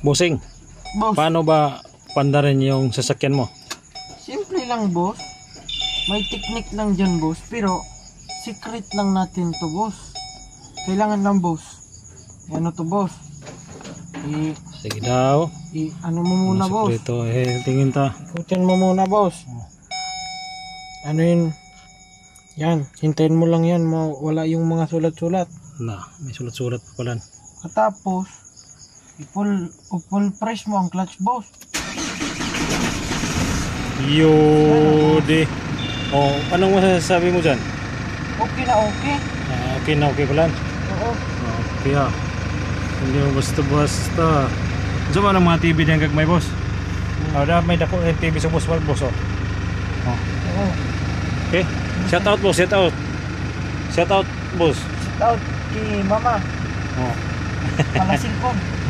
Bossing, Boss, paano ba pandarin yung sasakyan mo? simple lang boss. May technique lang dyan boss. Pero, secret lang natin to boss. Kailangan lang boss. Ano to boss? I, Sige daw. i ano mo muna boss? Sekreto. Eh, tingin ta. Ikutin mo muna boss. Ano yun? Yan, hintayin mo lang yan. Ma- Wala yung mga sulat-sulat. Na, may sulat-sulat pa pala. Katapos, i-full, full press mo ang clutch boss. Yode. Oh, anong masasabi mo dyan? Okay na okay. Ah, okay na, okay pala. Oo. Okay ah. Hindi mo basta-basta. Sa ba ng mga TV diyan kag may boss? Oh, da may dako eh, TV sa boss, wal boss oh. Oh. Oo. Okay. Shout out boss, shout out. Shout out boss. Sit out kay mama. Oh. Palasin ko.